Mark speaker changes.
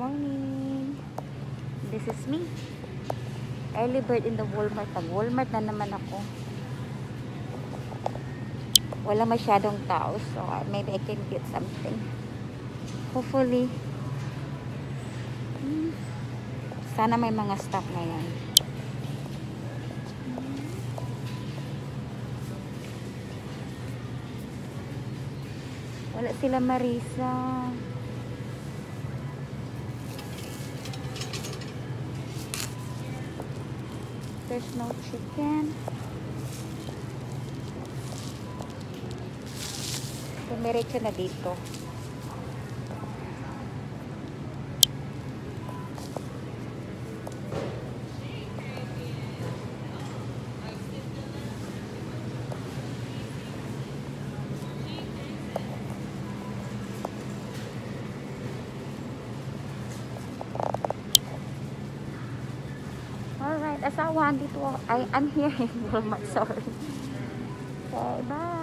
Speaker 1: morning. This is me. Early bird in the Walmart. Pag Walmart na naman ako. Wala masyadong tao. So, uh, maybe I can get something. Hopefully. Hmm. Sana may mga stock ngayon. Wala sila Marisa. There's no chicken. Dumiretso na dito. Asawa, dito. I, I'm here in Walmart, sorry. Okay, bye.